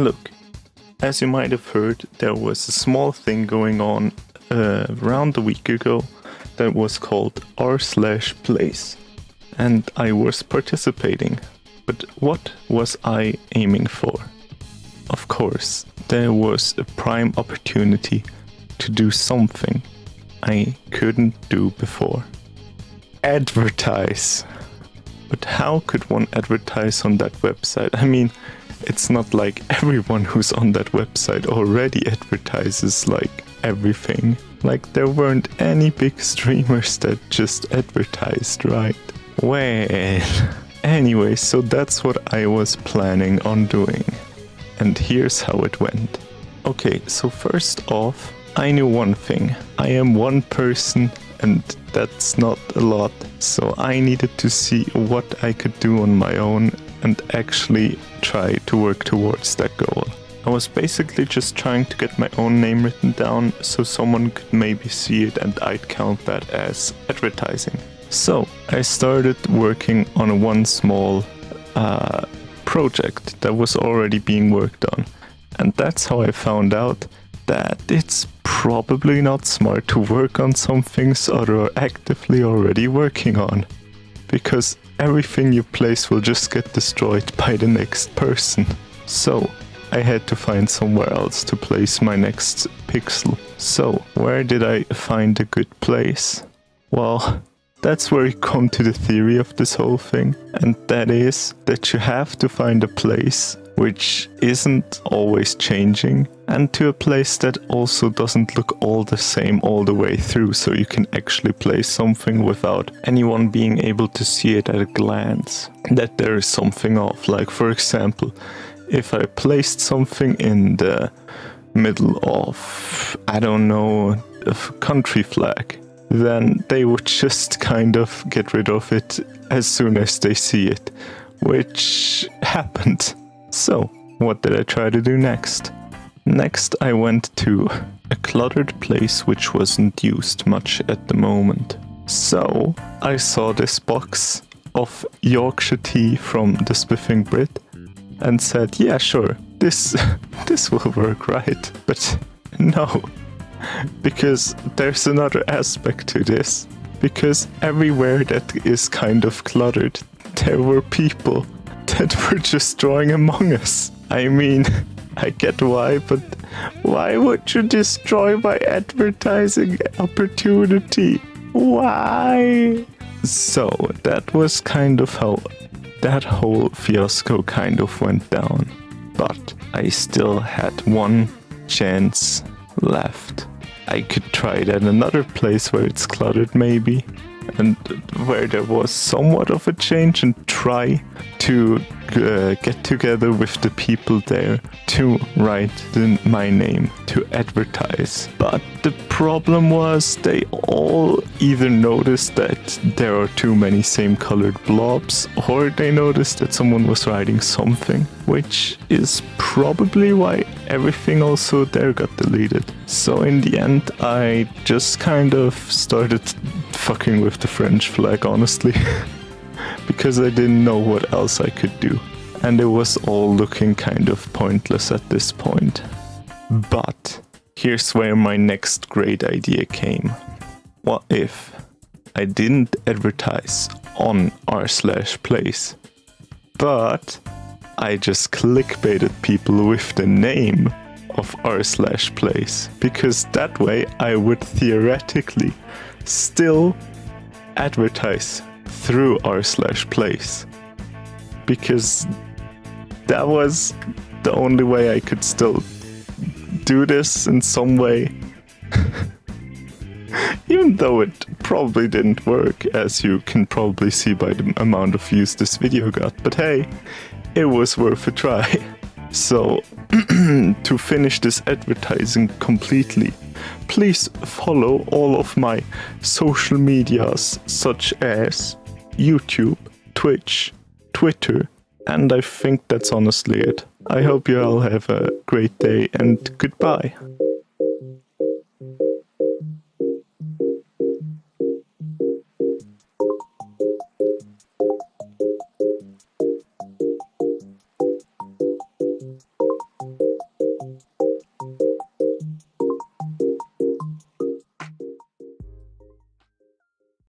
Look, as you might have heard, there was a small thing going on uh, around a week ago that was called r slash place, and I was participating. But what was I aiming for? Of course, there was a prime opportunity to do something I couldn't do before. Advertise. But how could one advertise on that website? I mean, it's not like everyone who's on that website already advertises like everything. Like there weren't any big streamers that just advertised, right? Well, anyway, so that's what I was planning on doing. And here's how it went. Okay, so first off, I knew one thing. I am one person and that's not a lot. So I needed to see what I could do on my own and actually try to work towards that goal. I was basically just trying to get my own name written down so someone could maybe see it and I'd count that as advertising. So I started working on one small uh, project that was already being worked on. And that's how I found out that it's probably not smart to work on some things other are actively already working on. Because everything you place will just get destroyed by the next person. So, I had to find somewhere else to place my next pixel. So, where did I find a good place? Well, that's where you come to the theory of this whole thing, and that is that you have to find a place which isn't always changing, and to a place that also doesn't look all the same all the way through, so you can actually place something without anyone being able to see it at a glance. That there is something off. Like, for example, if I placed something in the middle of, I don't know, a country flag, then they would just kind of get rid of it as soon as they see it, which happened. So, what did I try to do next? Next, I went to a cluttered place which wasn't used much at the moment. So, I saw this box of Yorkshire tea from the Spiffing Brit and said, yeah, sure, this, this will work, right? But no, because there's another aspect to this. Because everywhere that is kind of cluttered, there were people that were just drawing among us. I mean, I get why, but why would you destroy my advertising opportunity? Why? So that was kind of how that whole fiasco kind of went down. But I still had one chance left. I could try it at another place where it's cluttered maybe and where there was somewhat of a change and try to uh, get together with the people there to write the, my name to advertise. But the problem was they all either noticed that there are too many same colored blobs or they noticed that someone was writing something, which is probably why everything also there got deleted. So in the end, I just kind of started fucking with the French flag, honestly. because I didn't know what else I could do. And it was all looking kind of pointless at this point. But here's where my next great idea came. What if I didn't advertise on r slash place, but I just clickbaited people with the name of r slash place because that way I would theoretically still advertise through r slash place because that was the only way I could still do this in some way. Even though it probably didn't work, as you can probably see by the amount of views this video got, but hey, it was worth a try. So, to finish this advertising completely, please follow all of my social medias such as YouTube, Twitch, Twitter, and I think that's honestly it. I hope you all have a great day and goodbye.